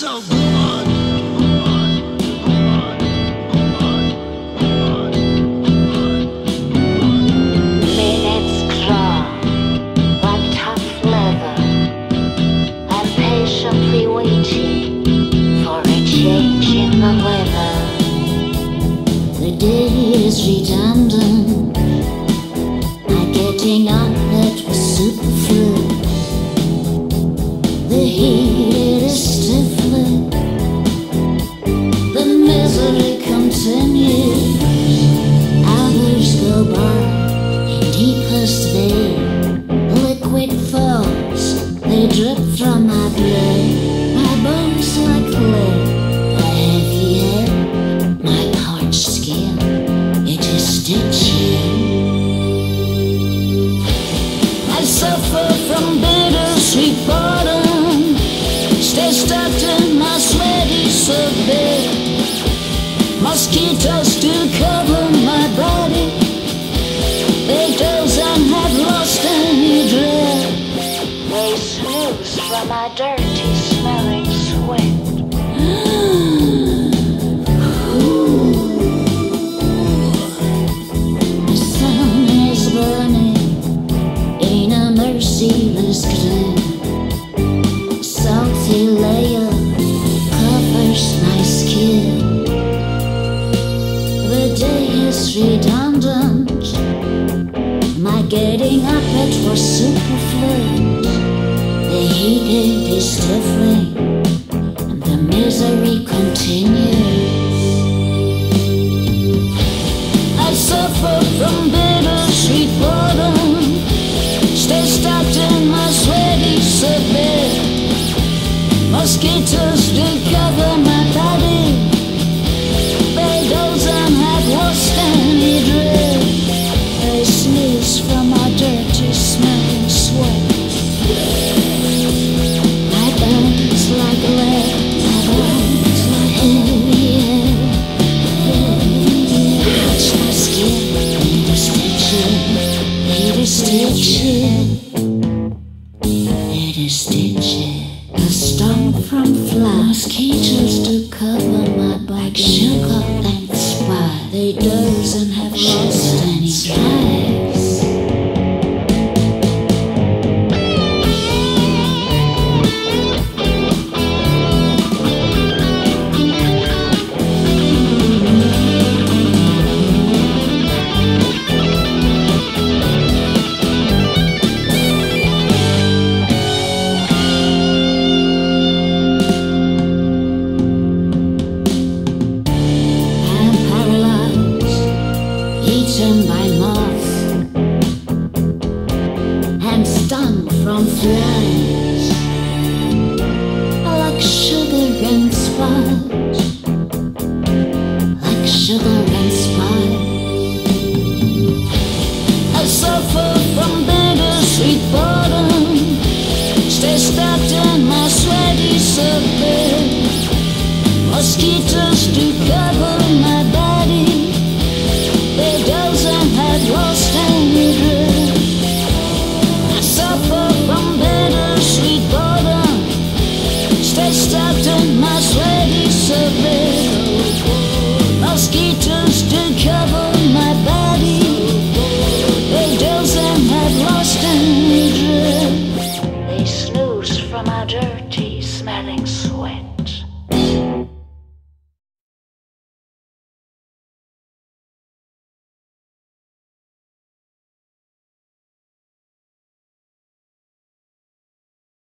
so good. Like tough leather. I'm patiently waiting for a change in the weather. The day is redundant. I'm getting. The heat in deepest my dirty smelling sweat. The sun is burning in a merciless glare. Salty layer covers my skin. The day is redundant. My getting up it was superfluous. The heat is stifling, and the misery continues. It is stitching, it. A stung from flies, mosquitoes to cover my body, sugar and spice. They doze and have lost any from flies. Like sugar and spice, like sugar and spice. I suffer from bittersweet boredom. Stay stuck in my sweaty subbed. Mosquitoes do cover